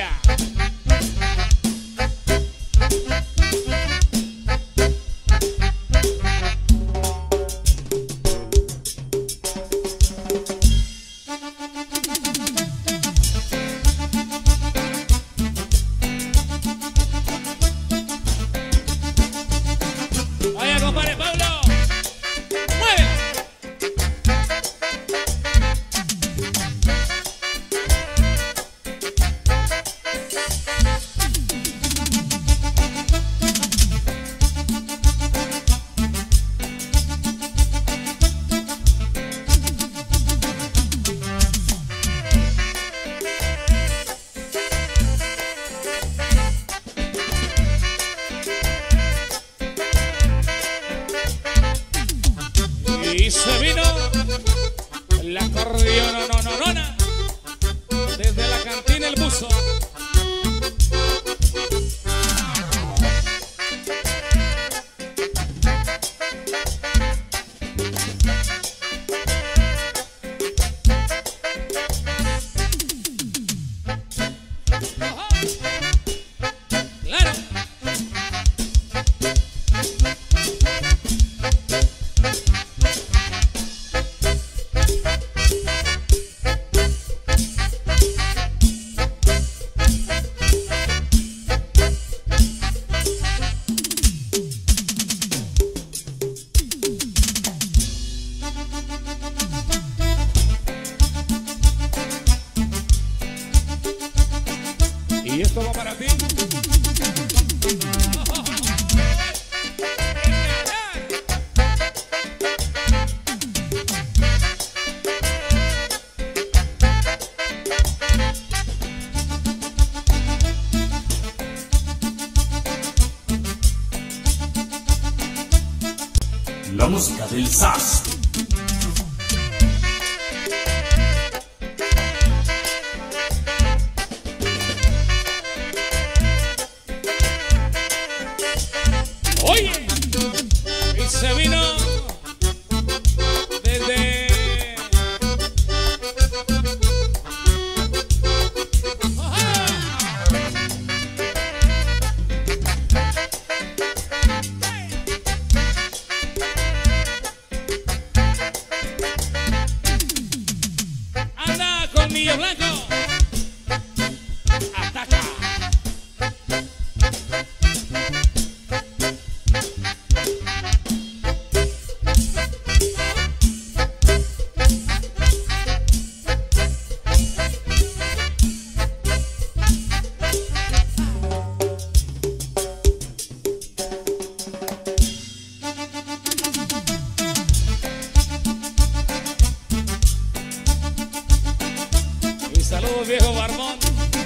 yeah. Y se vino la nona desde la cantina El Buzo. Y esto va para ti. La música del SAS. Anillo Blanco. Saludos viejo barbón.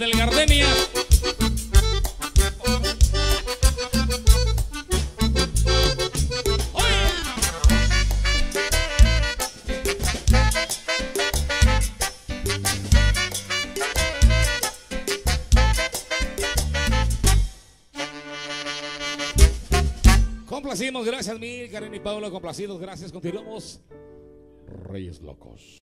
Desde el Gardenia. Oye. Complacimos, gracias mil, Karen y Pablo, complacidos, gracias, continuamos. Reyes Locos.